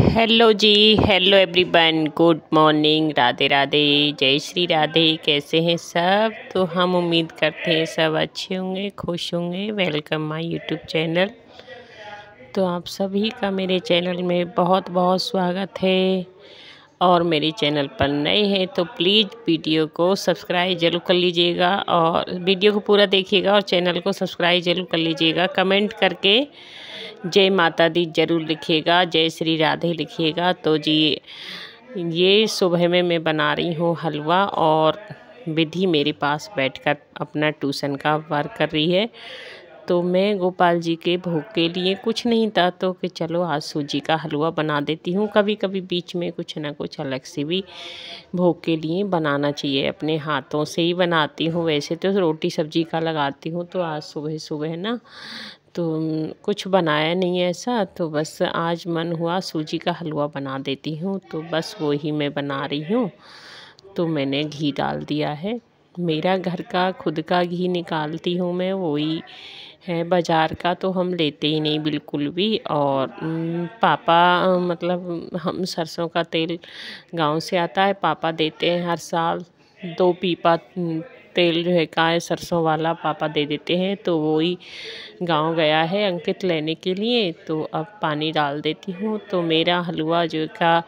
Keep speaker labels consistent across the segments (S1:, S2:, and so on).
S1: Hello जी hello everyone good morning Radhe Radhe, जय श्री राधे, कैसे हैं सब? तो हम उम्मीद करते हैं सब अच्छे होंगे, खुश होंगे वेलकम माय यूट्यूब चैनल तो आप सभी का मेरे चैनल में बहुत बहुत स्वागत है। और मेरे चैनल पर नए हैं तो प्लीज़ वीडियो को सब्सक्राइब ज़रूर कर लीजिएगा और वीडियो को पूरा देखिएगा और चैनल को सब्सक्राइब ज़रूर कर लीजिएगा। कमेंट करके जय माता दी ज़रूर लिखिएगा, जय श्री राधे लिखिएगा। तो जी, ये सुबह में मैं बना रही हूँ हलवा और विधि मेरे पास बैठकर अपना ट्यूशन का वर्क कर रही है। तो मैं गोपाल जी के भोग के लिए कुछ नहीं था तो कि चलो आज सूजी का हलवा बना देती हूँ। कभी कभी बीच में कुछ ना कुछ अलग से भी भोग के लिए बनाना चाहिए, अपने हाथों से ही बनाती हूँ। वैसे तो रोटी सब्ज़ी का लगाती हूँ तो आज सुबह सुबह ना तो कुछ बनाया नहीं ऐसा तो बस आज मन हुआ सूजी का हलवा बना देती हूँ। तो बस वो ही मैं बना रही हूँ। तो मैंने घी डाल दिया है। मेरा घर का, खुद का घी निकालती हूँ मैं, वही है। बाज़ार का तो हम लेते ही नहीं बिल्कुल भी और पापा मतलब हम सरसों का तेल गाँव से आता है, पापा देते हैं हर साल। दो पीपा तेल जो है है, सरसों वाला पापा दे देते हैं तो वो ही गाँव गया है अंकित लेने के लिए तो अब पानी डाल देती हूँ। तो मेरा हलवा जो का,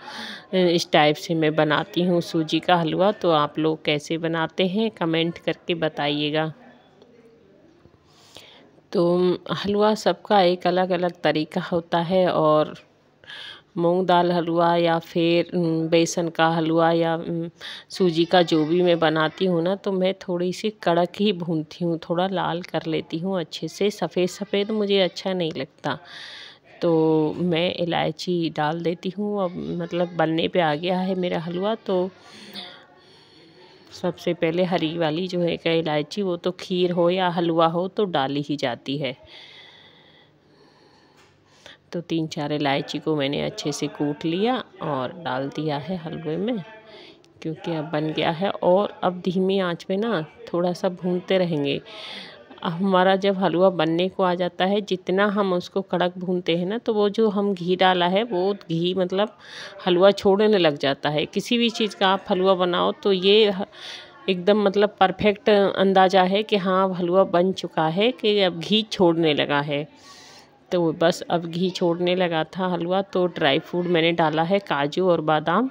S1: इस टाइप से मैं बनाती हूँ, सूजी का हलवा तो आप लोग कैसे बनाते हैं, कमेंट करके बताइएगा। तो हलवा सबका एक अलग अलग तरीका होता है और मूंग दाल हलवा या फिर बेसन का हलवा या सूजी का जो भी मैं बनाती हूँ ना तो मैं थोड़ी सी कड़क ही भूनती हूँ, थोड़ा लाल कर लेती हूँ अच्छे से, सफ़ेद सफ़ेद मुझे अच्छा नहीं लगता। तो मैं इलायची डाल देती हूँ, अब मतलब बनने पे आ गया है मेरा हलवा तो सबसे पहले हरी वाली जो है क्या इलायची, वो तो खीर हो या हलवा हो तो डाली ही जाती है। तो तीन चार इलायची को मैंने अच्छे से कूट लिया और डाल दिया है हलवे में, क्योंकि अब बन गया है। और अब धीमी आँच में ना थोड़ा सा भूनते रहेंगे। हमारा जब हलवा बनने को आ जाता है, जितना हम उसको कड़क भूनते हैं ना तो वो जो हम घी डाला है, वो घी मतलब हलवा छोड़ने लग जाता है। किसी भी चीज़ का आप हलवा बनाओ तो ये एकदम मतलब परफेक्ट अंदाज़ा है कि हाँ हलवा बन चुका है कि अब घी छोड़ने लगा है। तो बस अब घी छोड़ने लगा था हलवा तो ड्राई फ्रूट मैंने डाला है काजू और बादाम।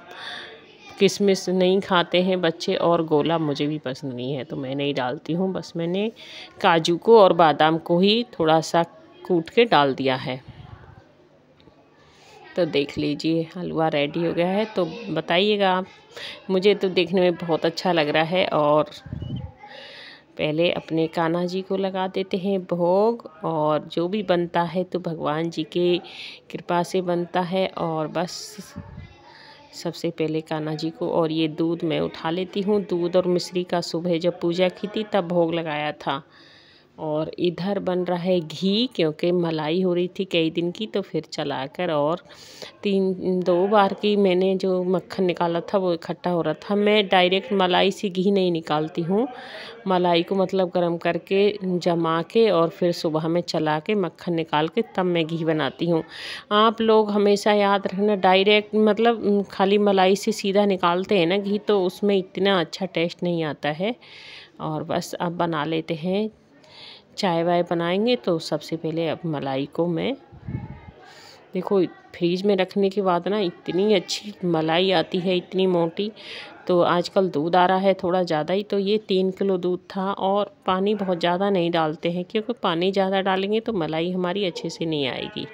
S1: किशमिश नहीं खाते हैं बच्चे और गोला मुझे भी पसंद नहीं है तो मैं नहीं डालती हूँ। बस मैंने काजू को और बादाम को ही थोड़ा सा कूट के डाल दिया है। तो देख लीजिए, हलवा रेडी हो गया है। तो बताइएगा आप, मुझे तो देखने में बहुत अच्छा लग रहा है और पहले अपने कान्हा जी को लगा देते हैं भोग और जो भी बनता है तो भगवान जी के कृपा से बनता है और बस सबसे पहले कान्हा जी को और ये दूध मैं उठा लेती हूँ। दूध और मिश्री का सुबह जब पूजा की थी तब भोग लगाया था। और इधर बन रहा है घी, क्योंकि मलाई हो रही थी कई दिन की तो फिर चलाकर और तीन, दो बार की मैंने जो मक्खन निकाला था, वो इकट्ठा हो रहा था। मैं डायरेक्ट मलाई से घी नहीं निकालती हूँ। मलाई को मतलब गर्म करके जमा के और फिर सुबह में चला के मक्खन निकाल के तब मैं घी बनाती हूँ। आप लोग हमेशा याद रखना, डायरेक्ट मतलब खाली मलाई से सीधा निकालते हैं ना घी तो उसमें इतना अच्छा टेस्ट नहीं आता है। और बस अब बना लेते हैं। चाय वाय बनाएँगे तो सबसे पहले अब मलाई को मैं, देखो, फ्रीज में रखने के बाद ना इतनी अच्छी मलाई आती है, इतनी मोटी। तो आजकल दूध आ रहा है थोड़ा ज़्यादा ही तो ये तीन किलो दूध था और पानी बहुत ज़्यादा नहीं डालते हैं, क्योंकि पानी ज़्यादा डालेंगे तो मलाई हमारी अच्छे से नहीं आएगी।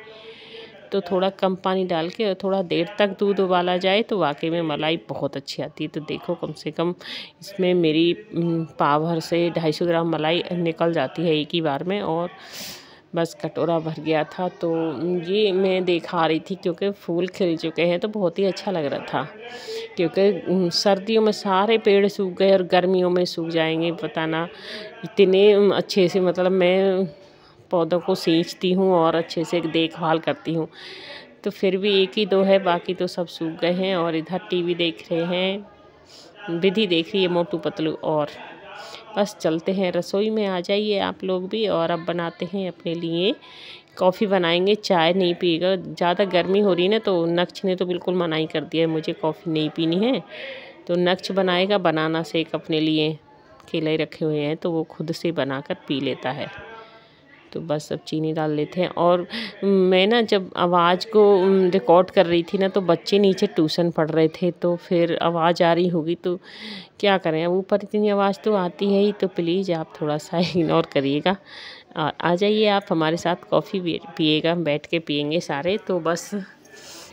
S1: तो थोड़ा कम पानी डाल के और थोड़ा देर तक दूध उबाला जाए तो वाकई में मलाई बहुत अच्छी आती है। तो देखो कम से कम इसमें मेरी पावर से ढाई सौ ग्राम मलाई निकल जाती है एक ही बार में और बस कटोरा भर गया था। तो ये मैं देखा रही थी क्योंकि फूल खिल चुके हैं तो बहुत ही अच्छा लग रहा था। क्योंकि सर्दियों में सारे पेड़ सूख गए और गर्मियों में सूख जाएँगे, पता ना, इतने अच्छे से मतलब मैं पौधों को सींचती हूँ और अच्छे से देखभाल करती हूँ। तो फिर भी एक ही दो है, बाकी तो सब सूख गए हैं और इधर टीवी देख रहे हैं, विधि देख रही है मोटू पतलू और। बस चलते हैं, रसोई में आ जाइए आप लोग भी और अब बनाते हैं अपने लिए। कॉफ़ी बनाएँगे, चाय नहीं पिएगा, ज़्यादा गर्मी हो रही है ना तो नक्श ने तो बिल्कुल मनाही कर दिया है, मुझे कॉफ़ी नहीं पीनी है। तो नक्श बनाएगा, बनाना शेक अपने लिए केले रखे हुए हैं तो वो खुद से बनाकर पी लेता है। तो बस अब चीनी डाल लेते हैं। और मैं ना जब आवाज़ को रिकॉर्ड कर रही थी ना तो बच्चे नीचे ट्यूशन पढ़ रहे थे तो फिर आवाज़ आ रही होगी तो क्या करें? अब ऊपर इतनी आवाज़ तो आती है ही तो प्लीज़ आप थोड़ा सा इग्नोर करिएगा। और आ जाइए आप हमारे साथ कॉफ़ी पिएगा, बैठ के पियेंगे सारे तो बस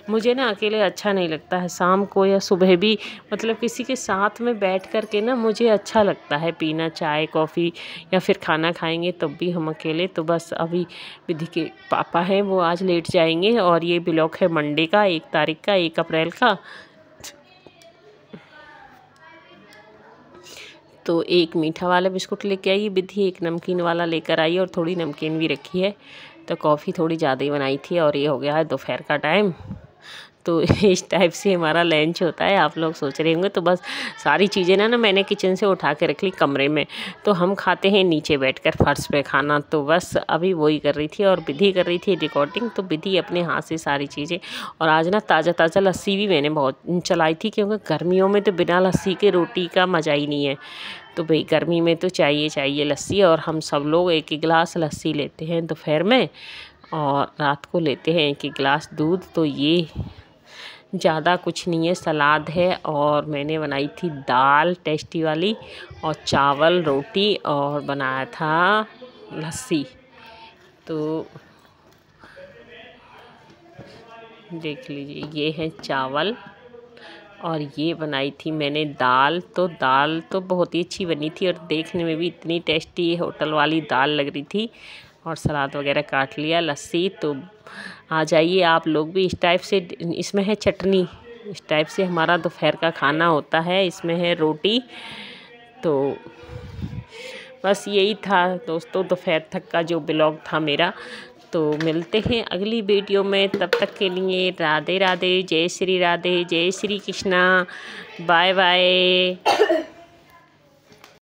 S1: मुझे ना अकेले अच्छा नहीं लगता है, शाम को या सुबह भी। मतलब किसी के साथ में बैठ कर के ना मुझे अच्छा लगता है पीना, चाय, कॉफ़ी या फिर खाना खाएँगे तब भी हम अकेले। तो बस अभी विधि के पापा हैं, वो आज लेट जाएँगे और ये ब्लॉक है मंडे का, एक तारीख का, एक अप्रैल का। तो एक मीठा वाला बिस्कुट लेके आई, विधि एक नमकीन वाला लेकर आई और थोड़ी नमकीन भी रखी है। तो कॉफ़ी थोड़ी ज़्यादा ही बनाई थी और ये हो गया है दोपहर का टाइम। तो इस टाइप से हमारा लंच होता है, आप लोग सोच रहे होंगे। तो बस सारी चीज़ें ना ना मैंने किचन से उठा के रख ली कमरे में। तो हम खाते हैं नीचे बैठकर फर्श पे खाना। तो बस अभी वही कर रही थी और विधि कर रही थी रिकॉर्डिंग तो विधि अपने हाथ से सारी चीज़ें और आज ना ताज़ा ताज़ा लस्सी भी मैंने बहुत चलाई थी क्योंकि गर्मियों में तो बिना लस्सी के रोटी का मज़ा ही नहीं है। तो भाई गर्मी में तो चाहिए चाहिए लस्सी और हम सब लोग एक एक गिलास लस्सी लेते हैं दोपहर में और रात को लेते हैं एक एक गिलास दूध। तो ये ज़्यादा कुछ नहीं है, सलाद है और मैंने बनाई थी दाल टेस्टी वाली और चावल रोटी और बनाया था लस्सी। तो देख लीजिए, ये है चावल और ये बनाई थी मैंने दाल। तो दाल तो बहुत ही अच्छी बनी थी और देखने में भी इतनी टेस्टी होटल वाली दाल लग रही थी। और सलाद वगैरह काट लिया, लस्सी तो आ जाइए आप लोग भी। इस टाइप से, इसमें है चटनी। इस टाइप से हमारा दोपहर का खाना होता है। इसमें है रोटी। तो बस यही था दोस्तों, दोपहर तक का जो ब्लॉग था मेरा। तो मिलते हैं अगली वीडियो में। तब तक के लिए राधे राधे जय श्री राधे, जय श्री कृष्णा। Bye bye